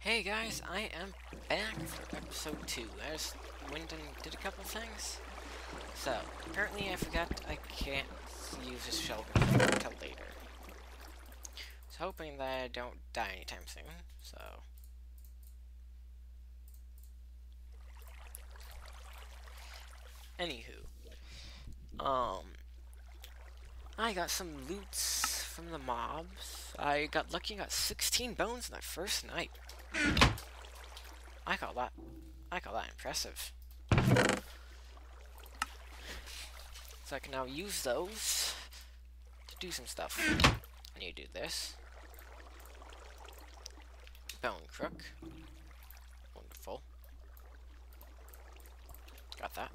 Hey guys, I am back for episode 2. I just went and did a couple things. So, apparently I forgot I can't use this shelter until later. Was hoping that I don't die anytime soon, so... Anywho. Um... I got some loots from the mobs. I got lucky and got 16 bones in that first night. I call that I call that impressive. So I can now use those to do some stuff. I need to do this. Bone crook. Wonderful. Got that.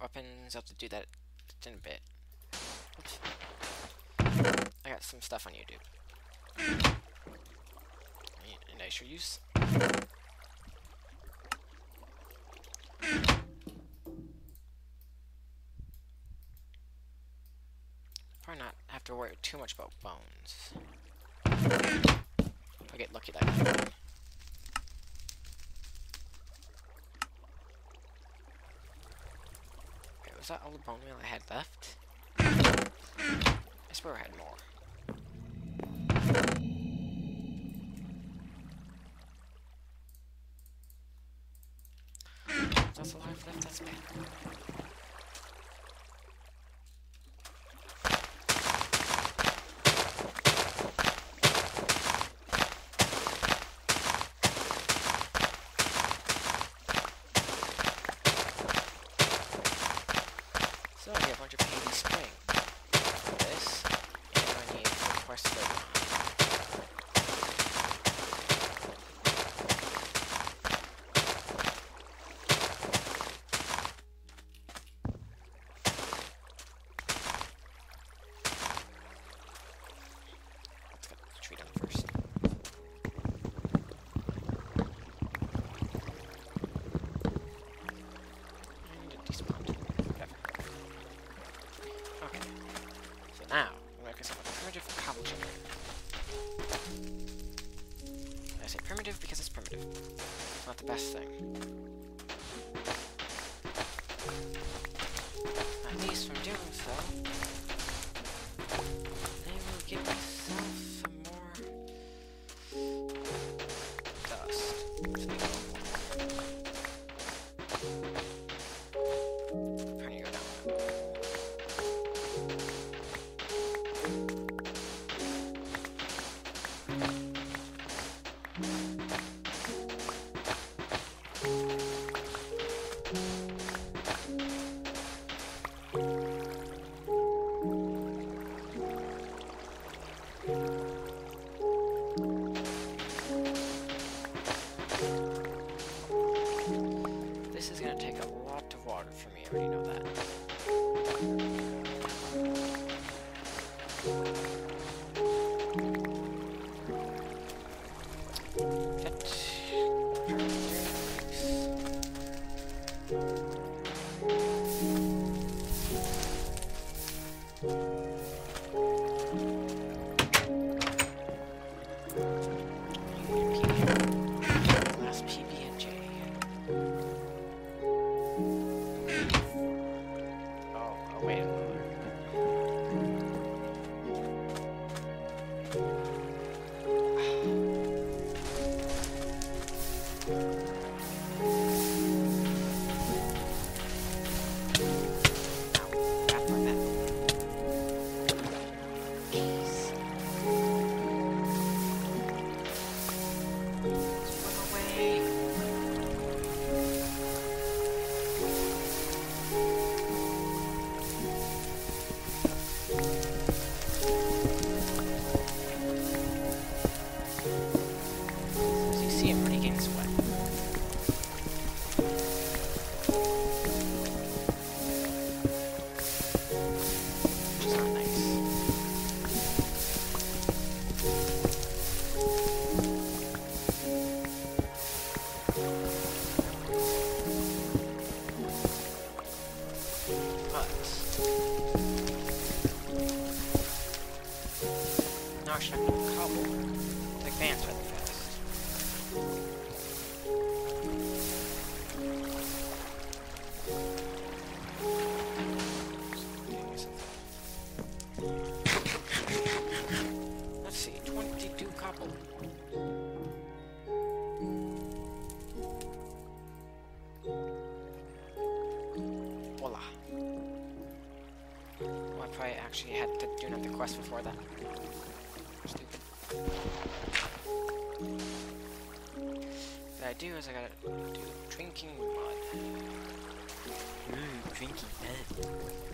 Weapons, I'll have to do that in a bit. Oops. I got some stuff on YouTube nicer use. Probably not have to worry too much about bones. If I'll get lucky that way. Okay, was that all the bone meal I had left? I swear I had more. Best thing. What I gotta do drinking mud. Ooh, hmm, drinking mud.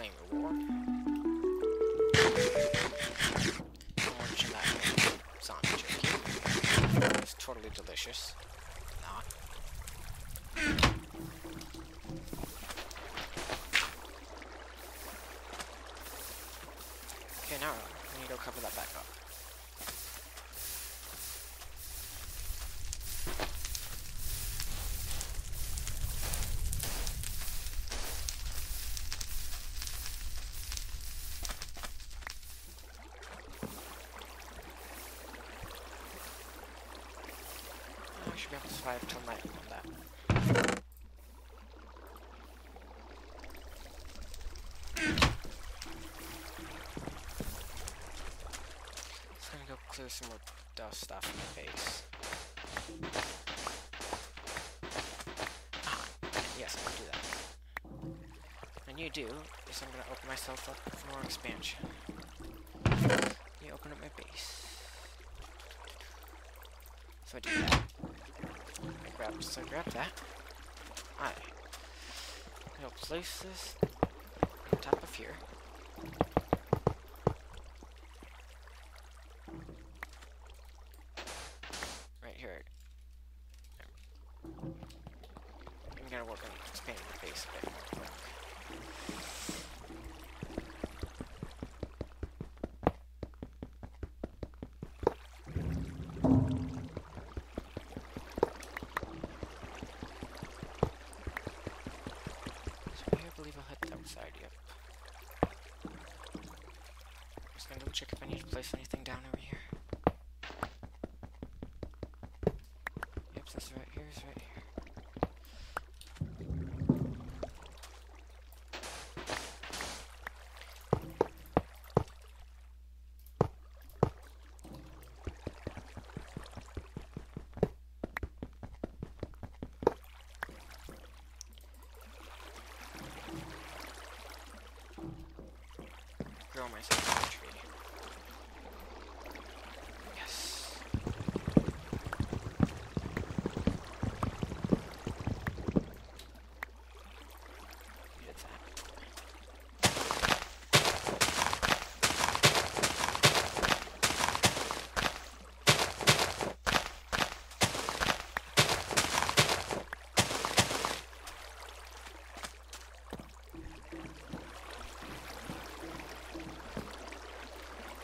Claim reward. Zombie jerky. It's totally delicious. Should be able to survive till night on that. Just gonna go clear some more dust off my face. Ah, yes, I can do that. And you do, is I'm gonna open myself up for more expansion. You open up my base. So I do that. Grab, so grab that. I will place this on top of here. Place anything down over here. Yep, this right here is right here. Myself a tree. Yes. Did that.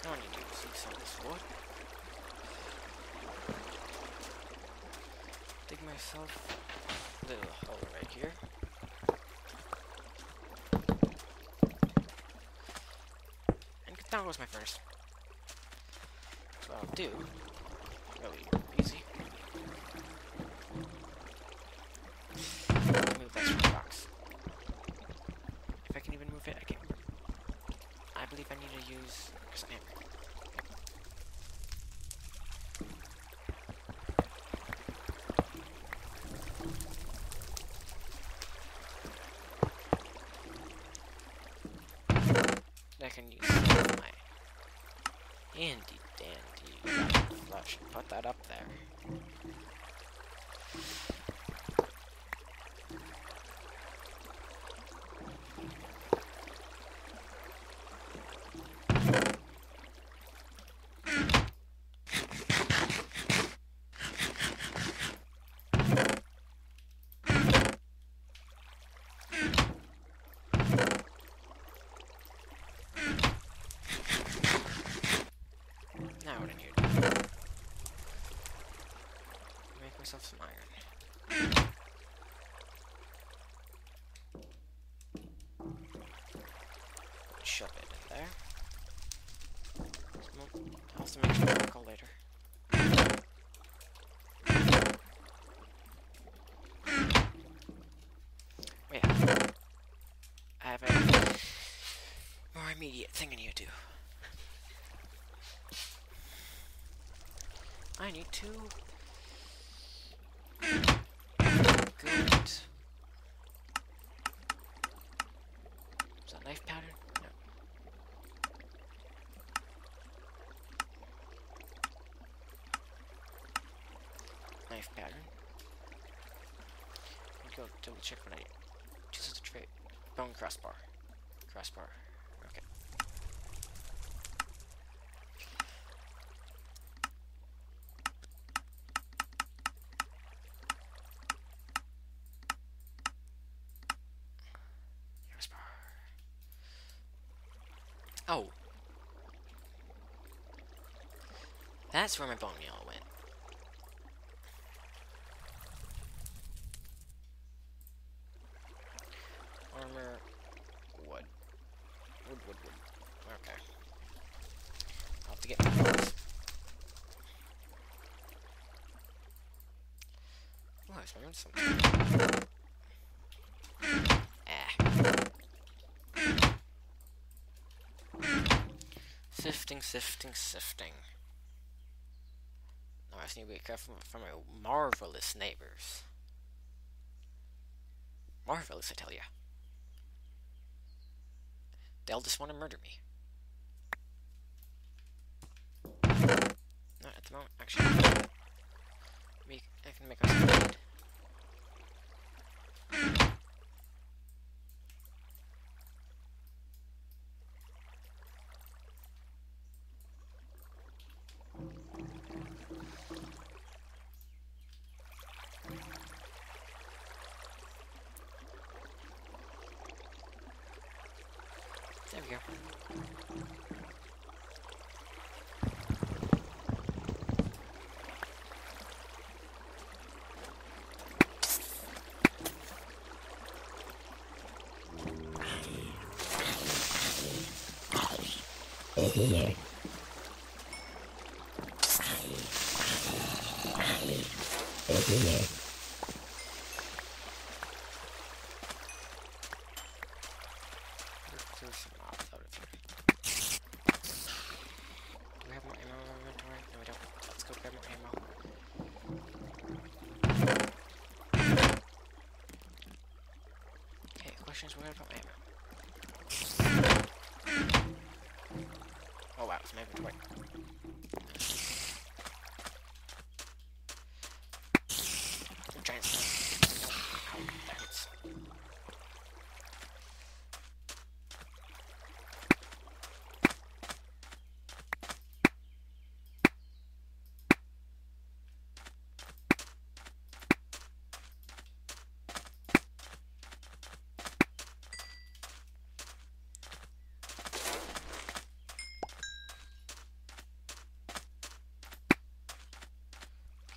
Now I need see this wood. Dig myself a little hole right here. And down goes my furnace. So I'll do, really easy. Move that box. If I can even move it, I can. I believe I need to use hammer. I can use my handy dandy and put that up myself some iron. Shove it in there. I'll have to make sure I'll later. Oh, Wait, I have a more immediate thing I need to do. I need to good. Is that knife powder? No. Knife pattern. I'll go double check what I. Choose the trait. Bone crossbar. Crossbar. Okay. Crossbar. Oh. That's where my bone meal went. Armor, wood. Wood, wood, wood. Okay. I'll have to get my bones. Oh, I just something. Ah. Sifting, sifting, sifting. I need to be careful from my marvelous neighbors. Marvelous, I tell ya. They'll just want to murder me. Not at the moment, actually. I can make myself bleed. There we go. There's some mobs out of here. Do we have more ammo in our inventory? No, we don't. Let's go grab more ammo. Okay, question is where about my ammo? Oh wow, it's my inventory. Giant snake. Ow, that hurts.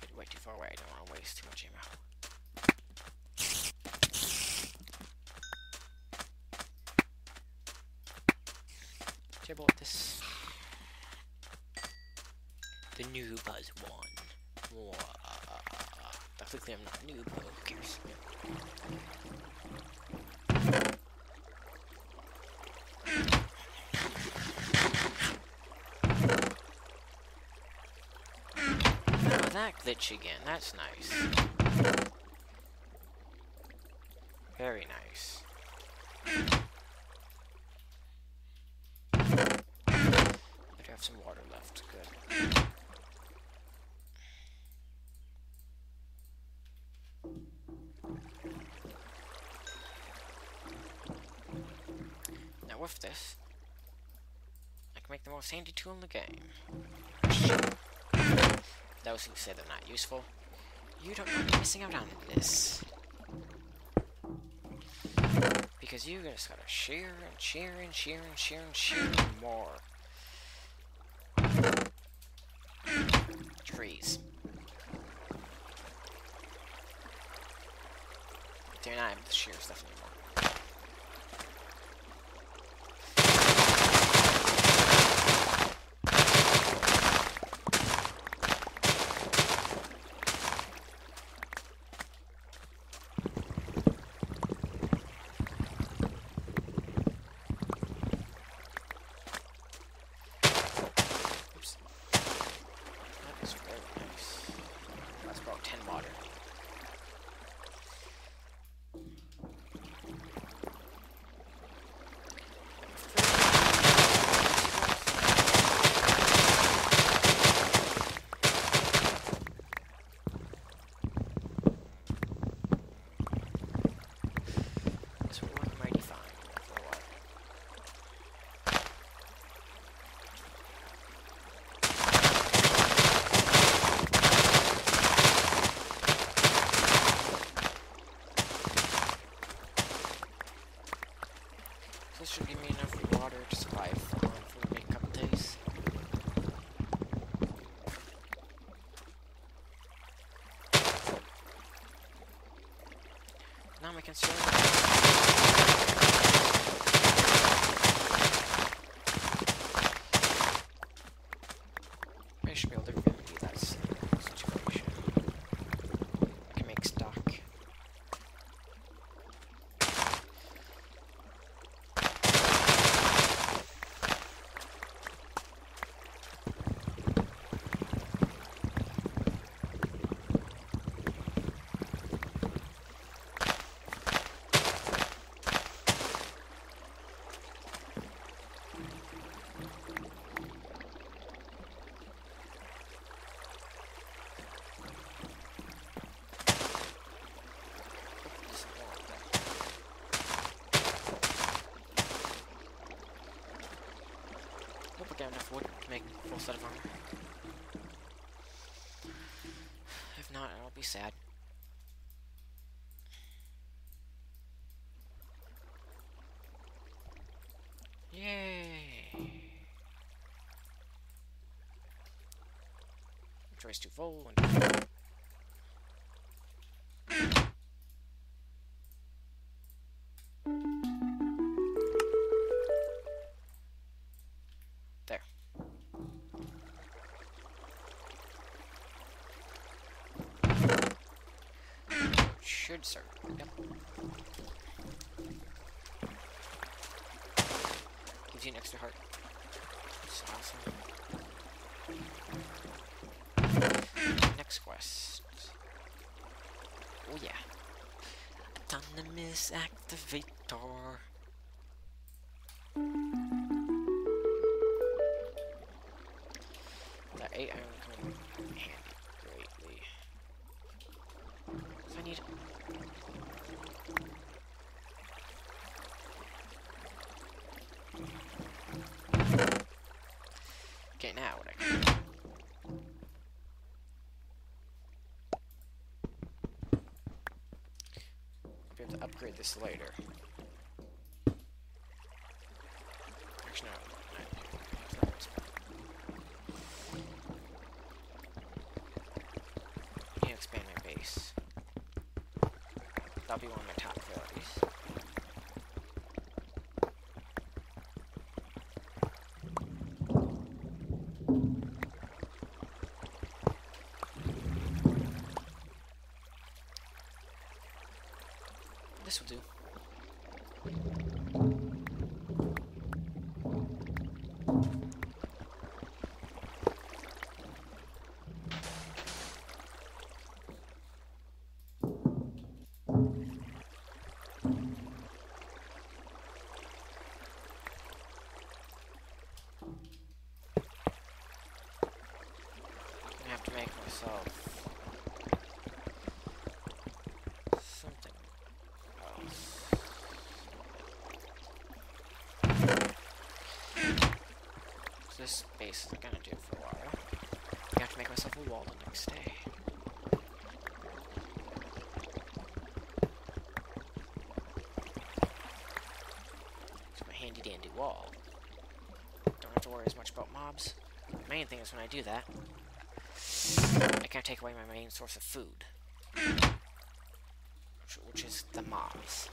Get way too far away. I don't want to waste too much ammo. This. The new Buzz one. Whoa. Technically, I'm not a noob, but who cares? That glitch again. That's nice. Very nice. I have some water left. Good. Now with this, I can make the most handy tool in the game. Those who say they're not useful, you don't want to be missing out on this. Because you just gotta shear and shear and shear and shear and shear more. Trees. They're not able to shear stuff anymore. this should give me enough water to survive for, for maybe a couple days. My concern I should be able to remedy that s- situation. I can make stock. This is more like that. Hope I got enough wood to make a full set of armor. If not, I'll be sad. Yay! Choice to full and Should serve. Yep. Gives you an extra heart. That's awesome. Next quest. Oh yeah. Autonomous activator. This later. Actually, no. I, to expand my base. That'll be one of my top myself something else. So this base is gonna do it for a while. I have to make myself a wall the next day. It's my handy dandy wall. Don't have to worry as much about mobs. The main thing is when I do that, I can't take away my main source of food. Which, which is the mobs.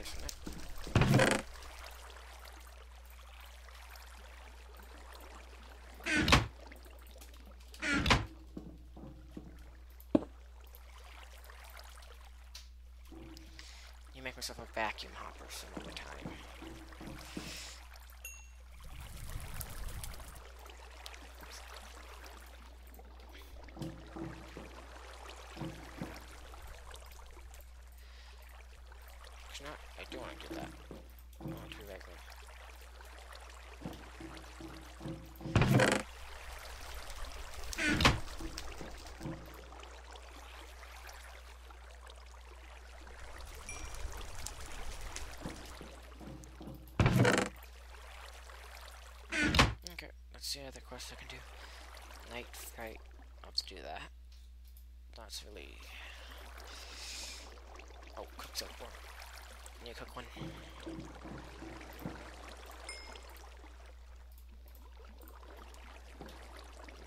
From. You make myself a vacuum hopper some other time. actually not. I do want to do that. I want to be regular. Okay, let's see other quests I can do. Night fright. Let's do that. That's really. Oh, cook silkworm. Can you cook one?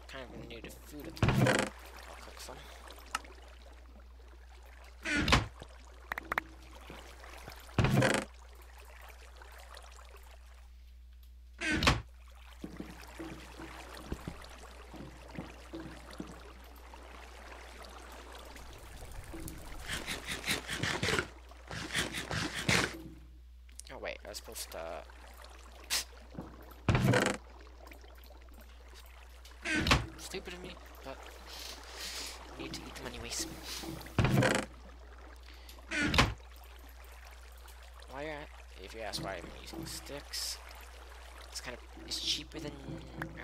kind of new to food. I'll cook some. Oh to... Uh, stupid of me, but I need to eat them anyways. Why are if you ask why I'm using sticks, it's kind of it's cheaper than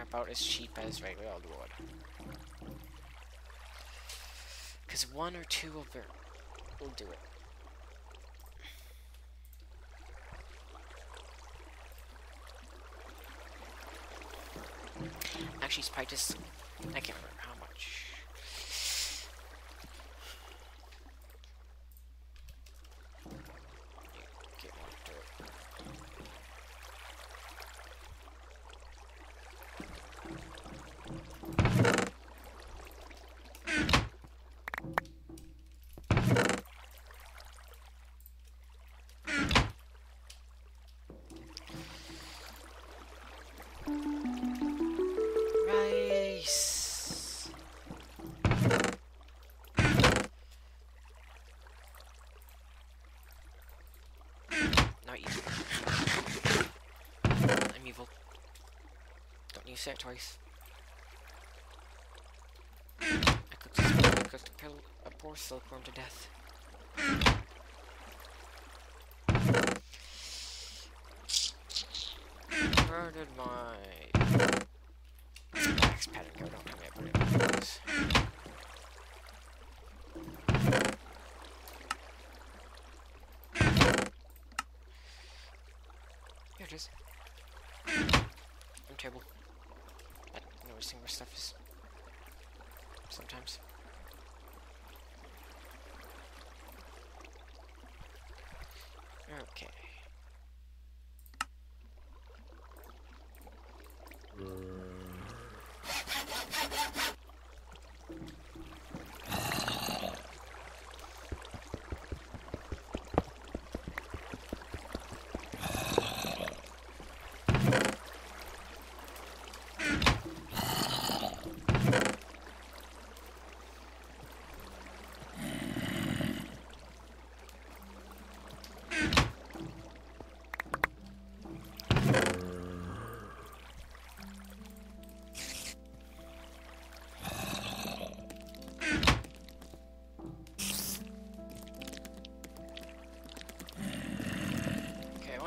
about as cheap as regular old wood. Cause one or two of them will do it. Actually, probably just I can't remember say it twice. I a, I cooked a, poor silkworm to death. Where did my Max pattern go? Don't tell me I it. Here it is. I'm terrible at noticing where stuff is. Sometimes. Okay.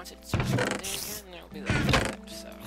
Okay, once it starts running again, there'll be the next episode.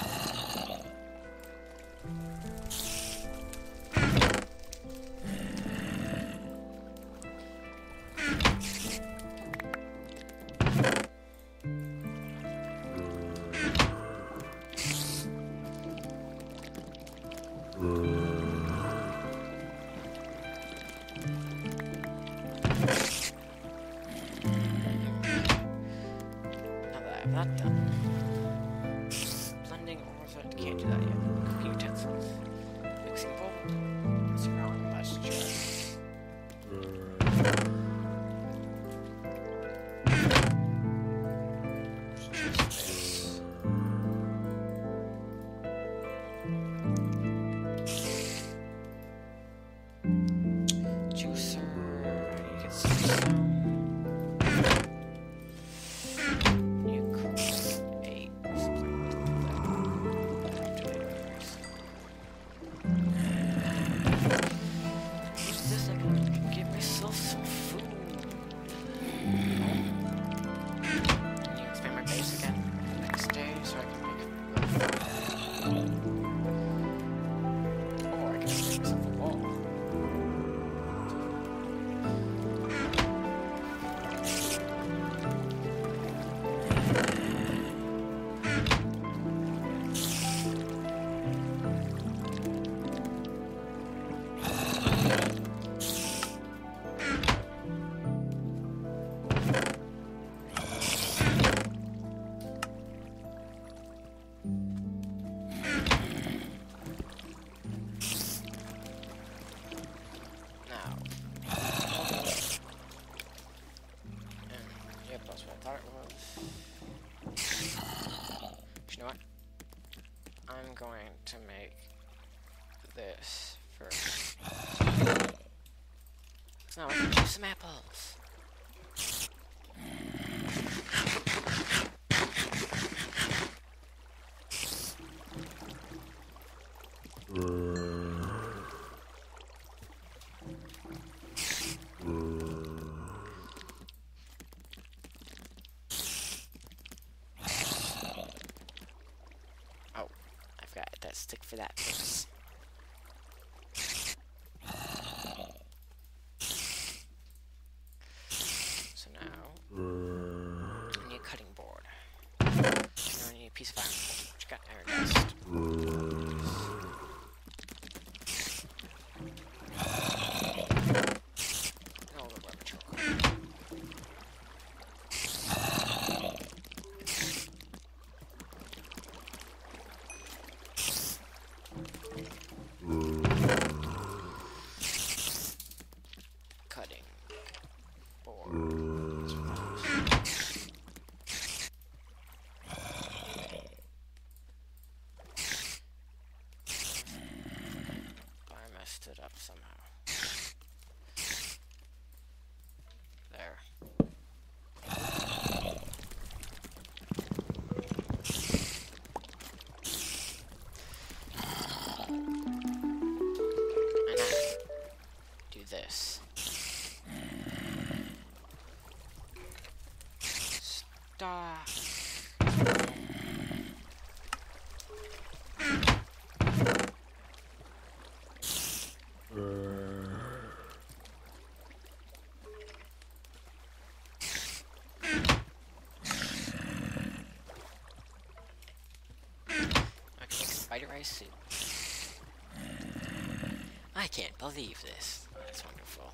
That's what you know what? I'm going to make this first. Now I can some apples. That suit. I can't believe this. That's wonderful.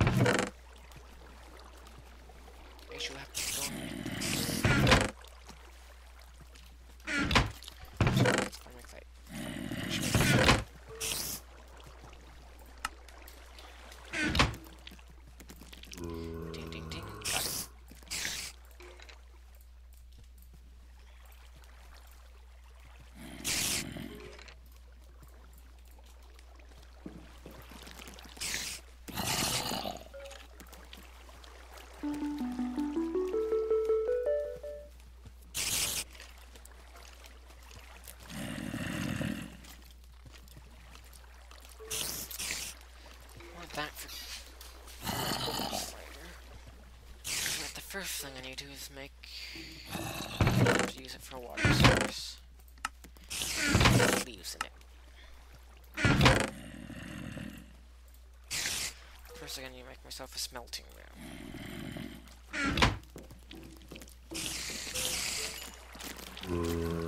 you have to first thing I need to do is make... use it for water source. Leaves in it. First I need to make myself a smelting room.